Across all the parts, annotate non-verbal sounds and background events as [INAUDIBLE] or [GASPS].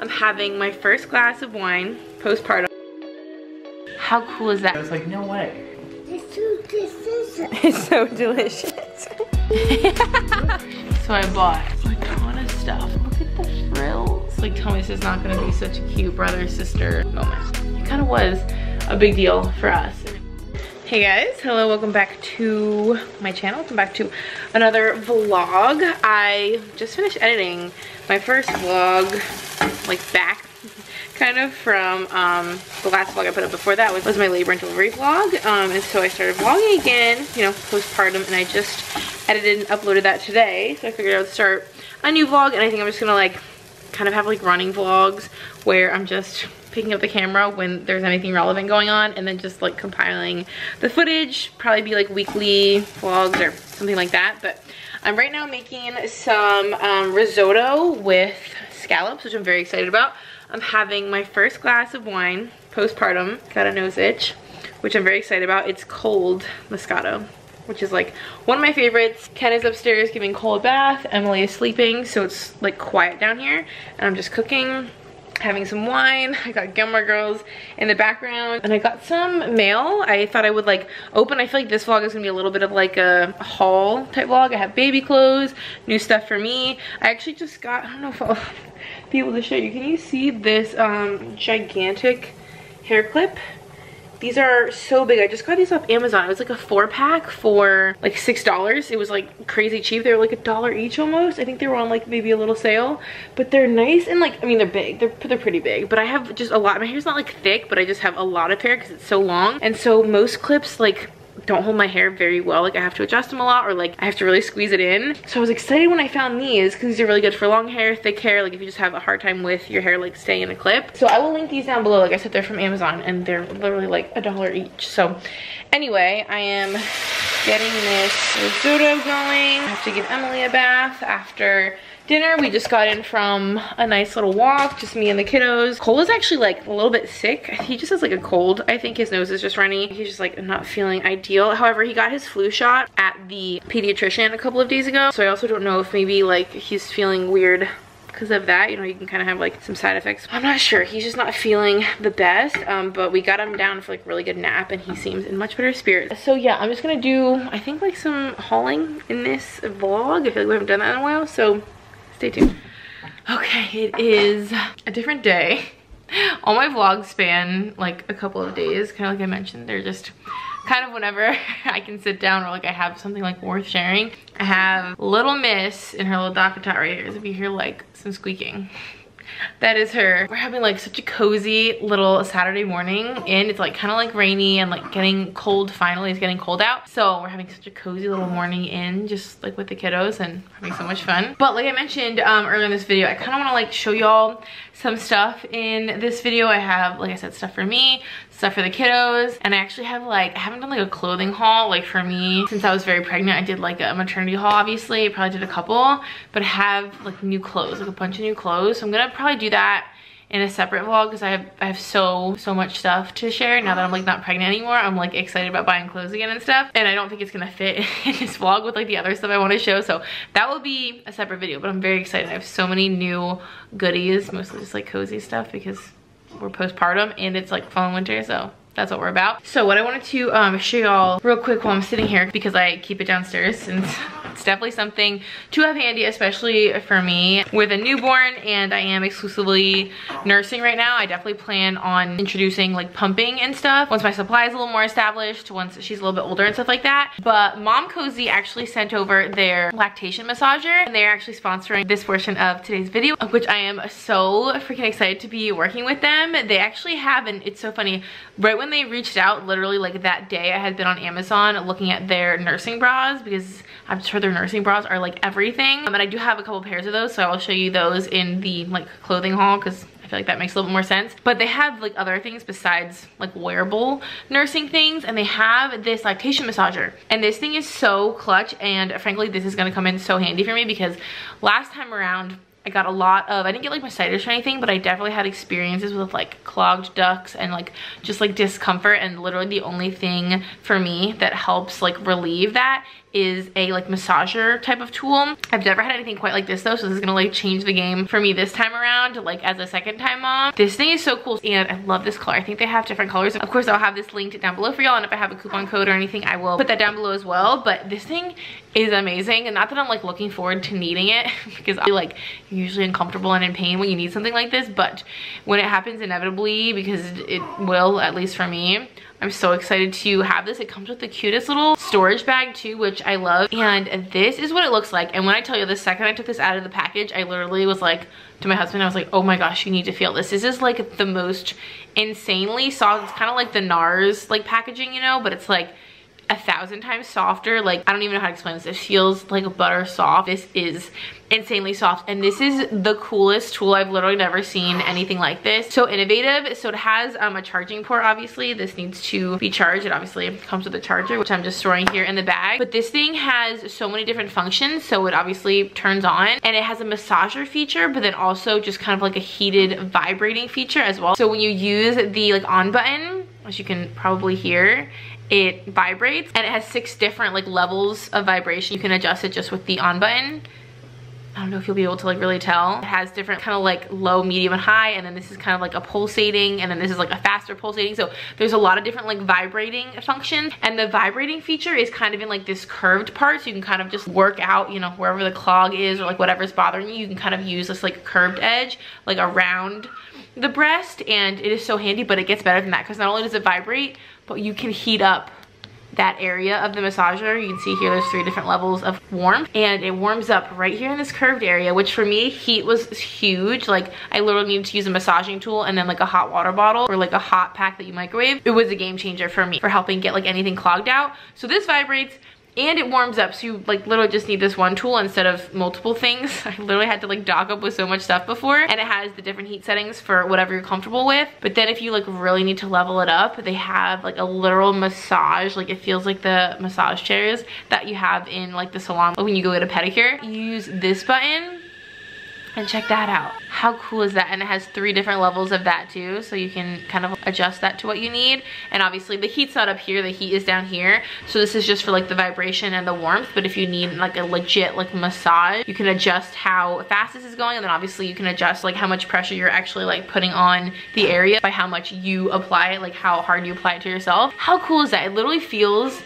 I'm having my first glass of wine postpartum. How cool is that? I was like, no way. It's so delicious. [LAUGHS] It's so delicious. [LAUGHS] so I bought a ton of stuff. Look at the frills. Like tell me this is not gonna be such a cute brother-sister moment. It kind of was a big deal for us. Hey guys, hello, welcome back to my channel. Welcome back to another vlog. I just finished editing my first vlog, like back kind of from um, the last vlog I put up before that was, was my labor and delivery vlog. Um, and so I started vlogging again, you know, postpartum, and I just edited and uploaded that today. So I figured I would start a new vlog, and I think I'm just gonna like kind of have like running vlogs where I'm just picking up the camera when there's anything relevant going on and then just like compiling the footage probably be like weekly vlogs or something like that but I'm right now making some um, risotto with scallops which I'm very excited about I'm having my first glass of wine postpartum got a nose itch which I'm very excited about it's cold Moscato which is like one of my favorites. Ken is upstairs giving Cole a bath. Emily is sleeping, so it's like quiet down here. And I'm just cooking having some wine. I got Gilmore Girls in the background and I got some mail. I thought I would like open. I feel like this vlog is gonna be a little bit of like a haul type vlog. I have baby clothes, new stuff for me. I actually just got, I don't know if I'll be able to show you. Can you see this um, gigantic hair clip? These are so big. I just got these off Amazon. It was like a four pack for like $6. It was like crazy cheap. They were like a dollar each almost. I think they were on like maybe a little sale. But they're nice and like, I mean, they're big. They're, they're pretty big. But I have just a lot. My hair's not like thick, but I just have a lot of hair because it's so long. And so most clips like don't hold my hair very well. Like I have to adjust them a lot or like I have to really squeeze it in. So I was excited when I found these because these are really good for long hair, thick hair, like if you just have a hard time with your hair like staying in a clip. So I will link these down below. Like I said, they're from Amazon and they're literally like a dollar each. So anyway, I am getting this risotto going. I have to give Emily a bath after dinner. We just got in from a nice little walk, just me and the kiddos. Cole is actually like a little bit sick. He just has like a cold. I think his nose is just runny. He's just like not feeling ideal. However, he got his flu shot at the pediatrician a couple of days ago. So I also don't know if maybe like he's feeling weird because of that you know you can kind of have like some side effects i'm not sure he's just not feeling the best um, but we got him down for like really good nap and he seems in much better spirits so yeah i'm just gonna do i think like some hauling in this vlog i feel like we haven't done that in a while so stay tuned. Okay, it is a different day. All my vlogs span like a couple of days, kind of like I mentioned. They're just kind of whenever [LAUGHS] I can sit down or like I have something like worth sharing. I have Little Miss in her little DockATot right here. If you hear like some squeaking, that is her. We're having like such a cozy little Saturday morning and it's like kind of like rainy and like getting cold finally. It's getting cold out. So we're having such a cozy little morning in just like with the kiddos and having so much fun. But like I mentioned um, earlier in this video, I kind of want to like show y'all some stuff in this video. I have, like I said, stuff for me, stuff for the kiddos. And I actually have like, I haven't done like a clothing haul. Like for me, since I was very pregnant, I did like a maternity haul, obviously. I probably did a couple, but have like new clothes, like a bunch of new clothes. So I'm gonna probably do that in a separate vlog because I have I have so so much stuff to share. Now that I'm like not pregnant anymore I'm like excited about buying clothes again and stuff and I don't think it's gonna fit [LAUGHS] in this vlog with like the other stuff I want to show so that will be a separate video but I'm very excited. I have so many new goodies mostly just like cozy stuff because we're postpartum and it's like fall and winter so that's what we're about. So what I wanted to um, show y'all real quick while I'm sitting here because I keep it downstairs since [LAUGHS] it's definitely something to have handy, especially for me with a newborn and I am exclusively nursing right now. I definitely plan on introducing like pumping and stuff once my supply is a little more established, once she's a little bit older and stuff like that. But Momcozy actually sent over their lactation massager and they're actually sponsoring this portion of today's video, which I am so freaking excited to be working with them. They actually have, and it's so funny, right when they reached out, literally like that day, I had been on Amazon looking at their nursing bras because I've just heard their nursing bras are like everything. And I do have a couple pairs of those, so I will show you those in the like clothing haul because I feel like that makes a little bit more sense. But they have like other things besides like wearable nursing things and they have this lactation massager. And this thing is so clutch and frankly this is gonna come in so handy for me because last time around I got a lot of, I didn't get like mastitis or anything, but I definitely had experiences with like clogged ducts and like just like discomfort and literally the only thing for me that helps like relieve that is a like massager type of tool. I've never had anything quite like this though, so this is gonna like change the game for me this time around, like as a second time mom. This thing is so cool and I love this color. I think they have different colors. Of course, I'll have this linked down below for y'all and if I have a coupon code or anything, I will put that down below as well. But this thing is amazing and not that I'm like looking forward to needing it [LAUGHS] because I like usually uncomfortable and in pain when you need something like this but when it happens inevitably because it will at least for me I'm so excited to have this. It comes with the cutest little storage bag too, which I love. And this is what it looks like. And when I tell you the second I took this out of the package, I literally was like to my husband, I was like, oh my gosh, you need to feel this. This is like the most insanely soft. It's kind of like the NARS like packaging, you know, but it's like a thousand times softer. Like, I don't even know how to explain this. It feels like butter soft. This is insanely soft. And this is the coolest tool. I've literally never seen anything like this. So innovative. So it has um, a charging port, obviously. This needs to be charged. It obviously comes with a charger, which I'm just storing here in the bag. But this thing has so many different functions. So it obviously turns on. And it has a massager feature, but then also just kind of like a heated vibrating feature as well. So when you use the like on button, as you can probably hear, it vibrates and it has six different like levels of vibration. You can adjust it just with the on button. I don't know if you'll be able to like really tell. It has different kind of like low, medium, and high, and then this is kind of like a pulsating, and then this is like a faster pulsating. So there's a lot of different like vibrating functions, and the vibrating feature is kind of in like this curved part, so you can kind of just work out, you know, wherever the clog is or like whatever's bothering you, you can kind of use this like curved edge, like around the breast, and it is so handy, but it gets better than that, because not only does it vibrate, but you can heat up that area of the massager. You can see here there's three different levels of warmth and it warms up right here in this curved area, which for me, heat was huge. Like I literally needed to use a massaging tool and then like a hot water bottle or like a hot pack that you microwave. It was a game changer for me for helping get like anything clogged out. So this vibrates and it warms up so you like literally just need this one tool instead of multiple things. [LAUGHS] I literally had to like dock up with so much stuff before and it has the different heat settings for whatever you're comfortable with. But then if you like really need to level it up they have like a literal massage like it feels like the massage chairs that you have in like the salon. When you go get a pedicure you use this button and check that out. How cool is that? And it has three different levels of that too so you can kind of adjust that to what you need. And obviously the heat's not up here the heat is down here. So this is just for like the vibration and the warmth. But if you need like a legit like massage you can adjust how fast this is going. And then obviously you can adjust like how much pressure you're actually like putting on the area by how much you apply it like how hard you apply it to yourself. How cool is that? It literally feels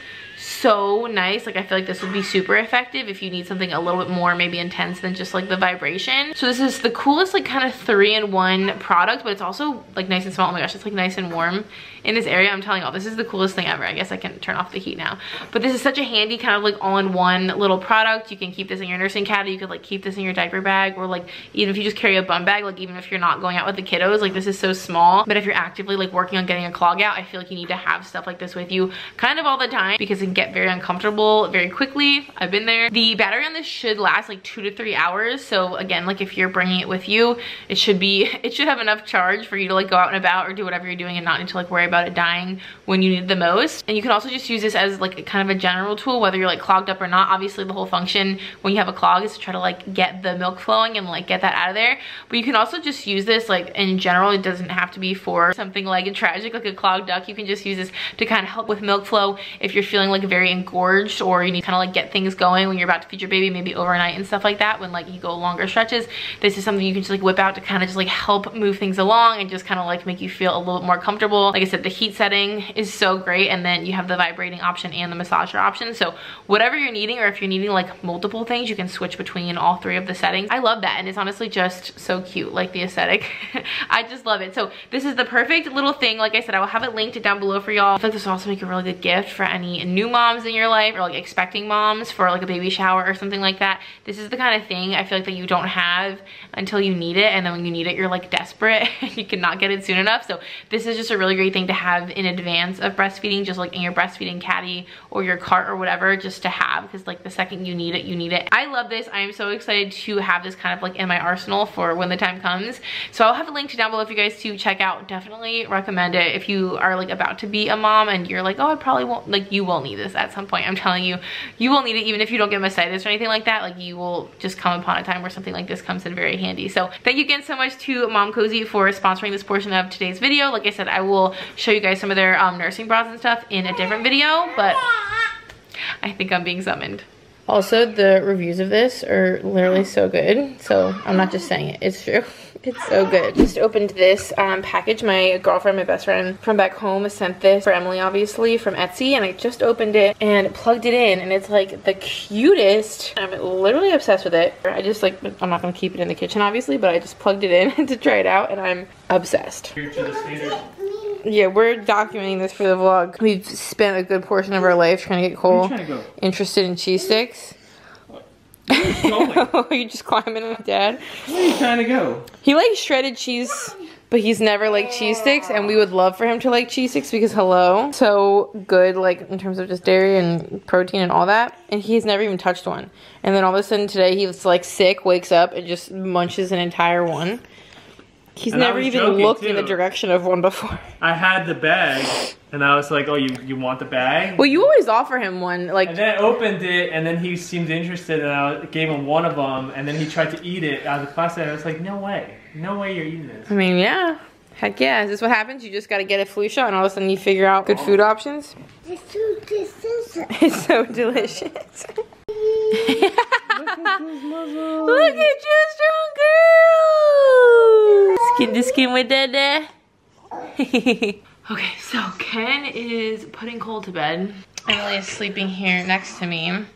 so nice. Like I feel like this would be super effective if you need something a little bit more maybe intense than just like the vibration. So this is the coolest like kind of three in one product, but it's also like nice and small. Oh my gosh, it's like nice and warm in this area. I'm telling y'all, this is the coolest thing ever. I guess I can turn off the heat now. But this is such a handy kind of like all-in-one little product. You can keep this in your nursing caddy. You could like keep this in your diaper bag or like even if you just carry a bum bag, like even if you're not going out with the kiddos, like this is so small. But if you're actively like working on getting a clog out, I feel like you need to have stuff like this with you kind of all the time because it can get very uncomfortable very quickly. I've been there. The battery on this should last like two to three hours. So again, like if you're bringing it with you, it should be, [LAUGHS] it should have enough charge for you to like go out and about or do whatever you're doing and not need to like worry about it dying when you need the most. And you can also just use this as like kind of a general tool, whether you're like clogged up or not. Obviously the whole function when you have a clog is to try to like get the milk flowing and like get that out of there. But you can also just use this like in general. It doesn't have to be for something like a tragic, like a clogged duct. You can just use this to kind of help with milk flow if you're feeling like very engorged or you need to kind of like get things going when you're about to feed your baby, maybe overnight and stuff like that when like you go longer stretches. This is something you can just like whip out to kind of just like help move things along and just kind of like make you feel a little bit more comfortable. Like I said, the heat setting is so great and then you have the vibrating option and the massager option. So whatever you're needing or if you're needing like multiple things you can switch between all three of the settings. I love that and it's honestly just so cute like the aesthetic. [LAUGHS] I just love it. So this is the perfect little thing. Like i said i will have it linked down below for y'all. I feel like this will also make a really good gift for any new moms in your life or like expecting moms for like a baby shower or something like that this is the kind of thing i feel like that you don't have until you need it and then when you need it you're like desperate [LAUGHS] you cannot get it soon enough so this is just a really great thing to have in advance of breastfeeding, just like in your breastfeeding caddy or your cart or whatever, just to have, because like the second you need it, you need it. I love this. I am so excited to have this kind of like in my arsenal for when the time comes. So I'll have a link down below for you guys to check out. Definitely recommend it if you are like about to be a mom and you're like, oh, I probably won't, like you will need this at some point. I'm telling you, you will need it even if you don't get mastitis or anything like that. Like you will just come upon a time where something like this comes in very handy. So thank you again so much to Momcozy for sponsoring this portion of today's video. Like I said, I will show you guys some of their um, nursing bras and stuff in a different video, but I think I'm being summoned. Also, the reviews of this are literally so good. So I'm not just saying it, it's true. It's so good. Just opened this um, package. My girlfriend, my best friend from back home sent this for Emily, obviously, from Etsy. And I just opened it and plugged it in. And it's like the cutest. I'm literally obsessed with it. I just like, I'm not going to keep it in the kitchen, obviously, but I just plugged it in [LAUGHS] to try it out. And I'm obsessed. Yeah, we're documenting this for the vlog. We've spent a good portion of our life trying to get Cole go? interested in cheese sticks. You're just climbing on dad. Where are you trying to go? He likes shredded cheese, but he's never liked cheese sticks, and we would love for him to like cheese sticks because hello, so good like in terms of just dairy and protein and all that. And he's never even touched one. And then all of a sudden today he's like sick, wakes up and just munches an entire one. He's And never even joking, looked in the direction of one before. I had the bag, and I was like, "Oh, you you want the bag?" Well, you always offer him one, like And then I opened it, and then he seemed interested, and I gave him one of them, and then he tried to eat it out of the plastic. And I was like, "No way, no way, you're eating this." I mean, yeah. Heck yeah. Is this what happens? You just gotta get a flu shot and all of a sudden you figure out good food oh. options? This is this is It's so delicious. [LAUGHS] [LAUGHS] [LAUGHS] Look at you, strong girl! Skin to skin with Dada. okay, so Ken is putting Cole to bed. Emily is sleeping here next to me. Oh,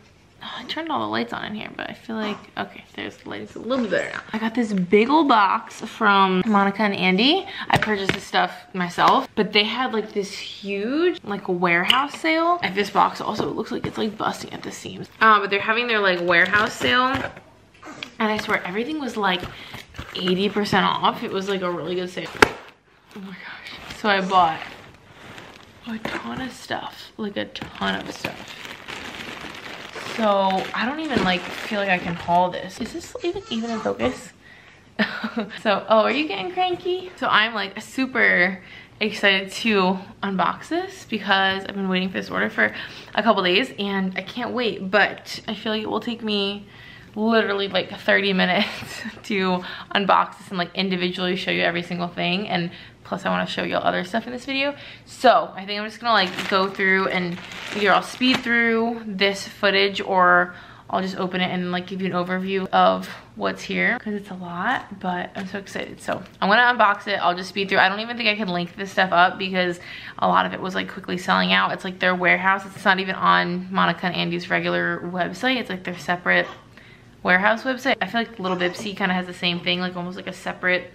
I turned all the lights on in here, but I feel like, okay, there's the lights a little bit better now. I got this big old box from Monica and Andy. I purchased this stuff myself, but they had like this huge like warehouse sale. And this box also looks like it's like busting at the seams. Uh, but they're having their like warehouse sale. And I swear everything was like 80% off. It was like a really good sale. Oh my gosh. So I bought a ton of stuff, like a ton of stuff. So I don't even like feel like I can haul this. Is this even even in focus? [LAUGHS] so, oh, are you getting cranky? So I'm like super excited to unbox this because I've been waiting for this order for a couple days and I can't wait, but I feel like it will take me literally like 30 minutes [LAUGHS] to unbox this and like individually show you every single thing and plus I want to show you all other stuff in this video. So I think I'm just gonna like go through and either I'll speed through this footage or I'll just open it and like give you an overview of what's here because it's a lot, but I'm so excited. So I'm gonna unbox it. I'll just speed through. I don't even think I can link this stuff up because a lot of it was like quickly selling out. It's like their warehouse. It's not even on Monica and Andy's regular website. It's like their separate warehouse website. I feel like Little Bipsy kind of has the same thing, like almost like a separate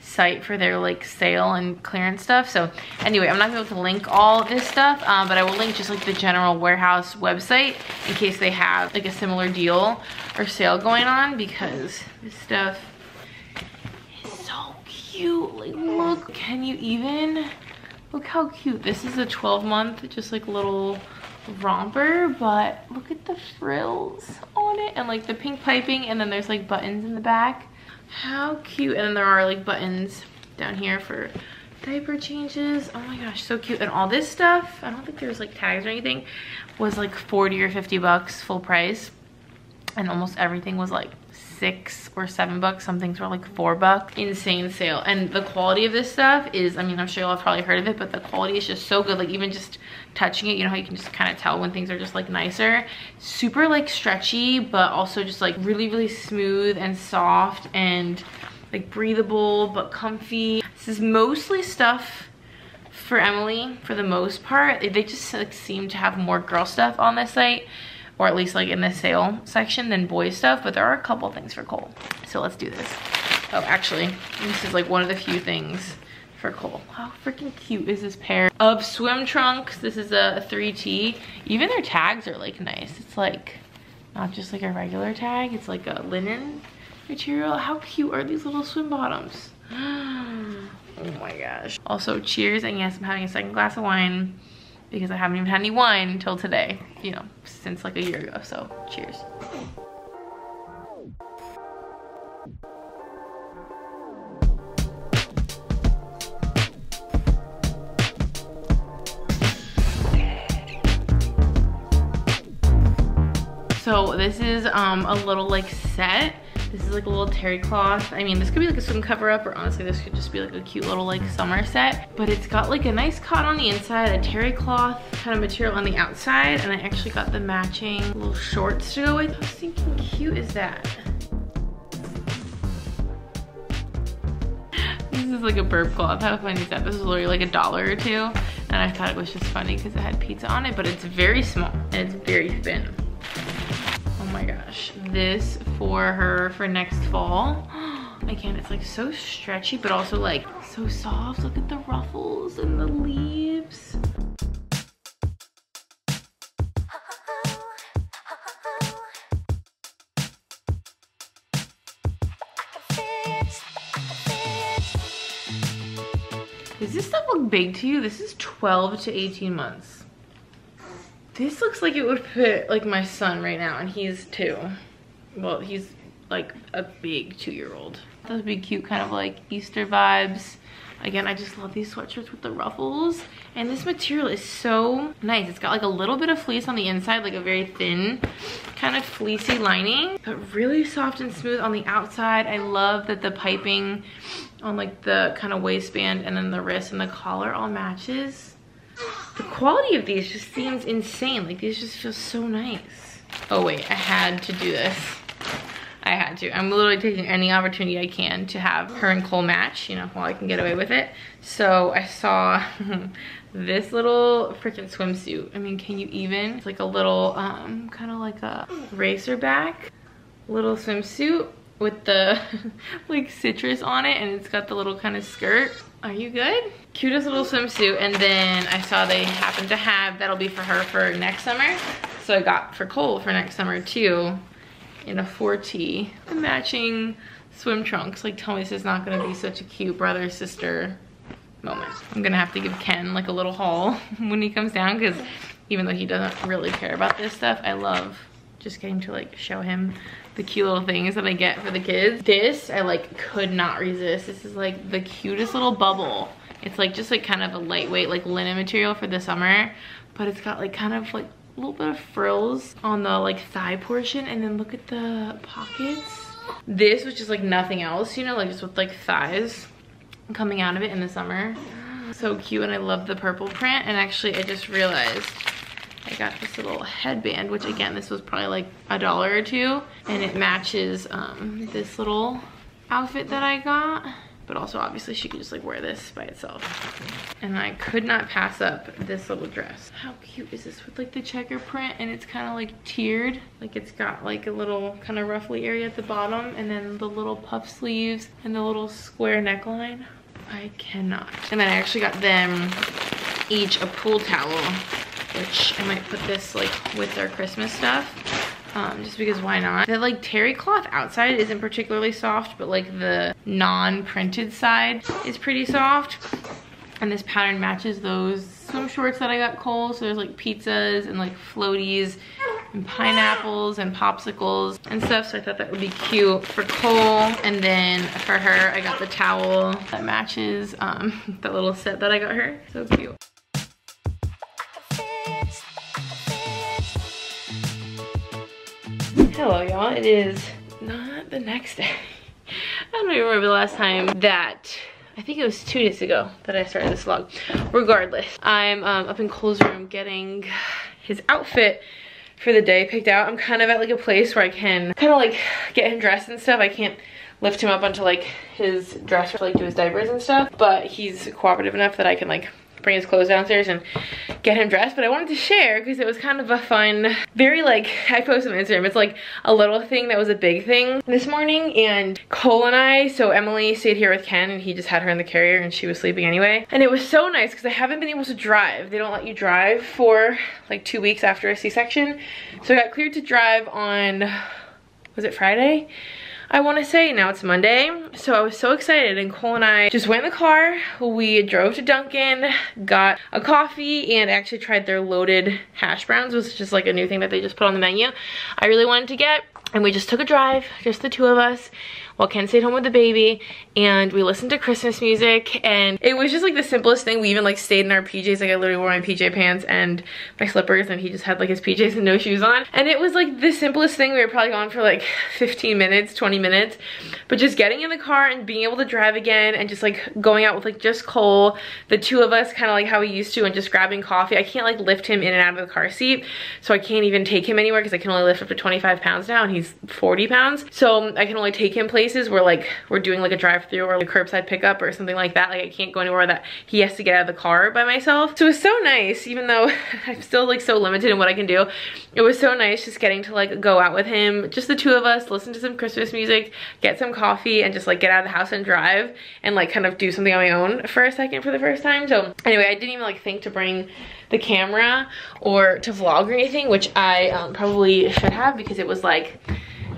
site for their like sale and clearance stuff. So anyway, I'm not gonna be able to link all this stuff, um, but I will link just like the general warehouse website in case they have like a similar deal or sale going on because this stuff is so cute. Like look, can you even, look how cute. This is a 12 month, just like little romper, but look at the frills on it and like the pink piping and then there's like buttons in the back. How cute. And then there are like buttons down here for diaper changes. Oh my gosh, so cute. And all this stuff, I don't think there's like tags or anything, was like 40 or 50 bucks full price. And almost everything was like six or seven bucks. Some things were like four bucks. Insane sale. And the quality of this stuff is, I mean, I'm sure y'all have probably heard of it, but the quality is just so good. Like even just touching it, you know how you can just kind of tell when things are just like nicer. Super like stretchy, but also just like really, really smooth and soft and like breathable, but comfy. This is mostly stuff for Emily for the most part. They just like seem to have more girl stuff on this site or at least like in the sale section than boy stuff, but there are a couple things for Cole. So let's do this. Oh, actually, this is like one of the few things for Cole. How freaking cute is this pair of swim trunks? This is a 3T. Even their tags are like nice. It's like not just like a regular tag, it's like a linen material. How cute are these little swim bottoms? [GASPS] Oh my gosh. Also, cheers, and yes, I'm having a second glass of wine because I haven't even had any wine until today, you know, since like a year ago, so cheers. So this is um, a little like set This is like a little terry cloth. I mean, this could be like a swim cover up or honestly this could just be like a cute little like summer set. But it's got like a nice cotton on the inside, a terry cloth kind of material on the outside. And I actually got the matching little shorts to go with. I was thinking cute is that? This is like a burp cloth. How funny is that? This is literally like a dollar or two. And I thought it was just funny because it had pizza on it, but it's very small and it's very thin. Oh my gosh. This for her for next fall. [GASPS] Again, it's like so stretchy, but also like so soft. Look at the ruffles and the leaves. Does this stuff look big to you? This is 12 to 18 months. This looks like it would fit like my son right now and he's two. Well, he's like a big two-year-old. That would be cute, kind of like Easter vibes. Again, I just love these sweatshirts with the ruffles. And this material is so nice. It's got like a little bit of fleece on the inside, like a very thin kind of fleecy lining, but really soft and smooth on the outside. I love that the piping on like the kind of waistband and then the wrist and the collar all matches. The quality of these just seems insane. Like these just feel so nice. Oh wait, I had to do this. I had to. I'm literally taking any opportunity I can to have her and Cole match, you know, while I can get away with it. So I saw [LAUGHS] this little freaking swimsuit. I mean, can you even? It's like a little, um, kind of like a racer back little swimsuit with the [LAUGHS] like citrus on it and it's got the little kind of skirt. Are you good? Cutest little swimsuit and then I saw they happen to have, that'll be for her for next summer. So I got for Cole for next summer too in a 4T. The matching swim trunks. Like tell me this is not gonna be such a cute brother sister moment. I'm gonna have to give Ken like a little haul [LAUGHS] when he comes down because even though he doesn't really care about this stuff, I love just came to like show him the cute little things that I get for the kids. This, I like could not resist. This is like the cutest little bubble. It's like just like kind of a lightweight like linen material for the summer, but it's got like kind of like a little bit of frills on the like thigh portion and then look at the pockets. This was just like nothing else, you know, like just with like thighs coming out of it in the summer. So cute and I love the purple print and actually I just realized I got this little headband, which again, this was probably like a dollar or two. And it matches um, this little outfit that I got. But also obviously she could just like wear this by itself. And I could not pass up this little dress. How cute is this with like the checker print and it's kind of like tiered. Like it's got like a little kind of ruffly area at the bottom and then the little puff sleeves and the little square neckline. I cannot. And then I actually got them each a pool towel which I might put this like with their Christmas stuff. Um, just because why not? The like terry cloth outside isn't particularly soft, but like the non-printed side is pretty soft. And this pattern matches those swim shorts that I got Cole. So there's like pizzas and like floaties and pineapples and popsicles and stuff. So I thought that would be cute for Cole. And then for her, I got the towel that matches um, [LAUGHS] the little set that I got her. So cute. Hello y'all, it is not the next day. [LAUGHS] I don't even remember the last time that, I think it was two days ago that I started this vlog. Regardless, I'm um, up in Cole's room getting his outfit for the day picked out. I'm kind of at like a place where I can kind of like get him dressed and stuff. I can't lift him up onto like his dresser, like do his diapers and stuff, but he's cooperative enough that I can like bring his clothes downstairs and get him dressed but I wanted to share because it was kind of a fun very like I posted on Instagram. It's like a little thing that was a big thing this morning and Cole and I so Emily stayed here with Ken and he just had her in the carrier and she was sleeping anyway. And it was so nice because I haven't been able to drive. They don't let you drive for like two weeks after a c-section. So I got cleared to drive on was it Friday I want to say. Now it's Monday. So I was so excited and Cole and I just went in the car. We drove to Dunkin', got a coffee, and actually tried their loaded hash browns, which is just like a new thing that they just put on the menu. I really wanted to get, and we just took a drive, just the two of us. While Ken stayed home with the baby and we listened to Christmas music and it was just like the simplest thing. We even like stayed in our PJs. Like I literally wore my PJ pants and my slippers and he just had like his PJs and no shoes on. And it was like the simplest thing. We were probably gone for like 15 minutes, 20 minutes. But just getting in the car and being able to drive again and just like going out with like just Cole, the two of us kind of like how we used to and just grabbing coffee. I can't like lift him in and out of the car seat. So I can't even take him anywhere because I can only lift up to 25 pounds now and he's 40 pounds. So um, I can only take him places where like we're doing like a drive through or like curbside pickup or something like that. Like I can't go anywhere that he has to get out of the car by myself. So it was so nice, even though [LAUGHS] I'm still like so limited in what I can do. It was so nice just getting to like go out with him, just the two of us, listen to some Christmas music, get some coffee and just like get out of the house and drive and like kind of do something on my own for a second for the first time. So anyway, I didn't even like think to bring the camera or to vlog or anything, which I um, probably should have because it was like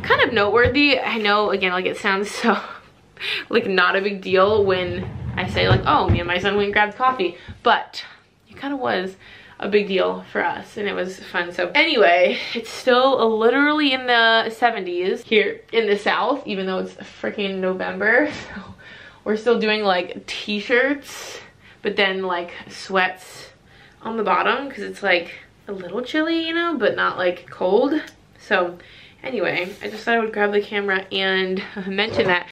kind of noteworthy. I know, again, like it sounds so like not a big deal when I say like, oh, me and my son went and grabbed coffee, but it kind of was a big deal for us and it was fun. So anyway, it's still literally in the 70s here in the South, even though it's freaking November. [LAUGHS] So we're still doing like t-shirts, but then like sweats on the bottom because it's like a little chilly, you know, but not like cold. So Anyway, I just thought I would grab the camera and [LAUGHS] mention that.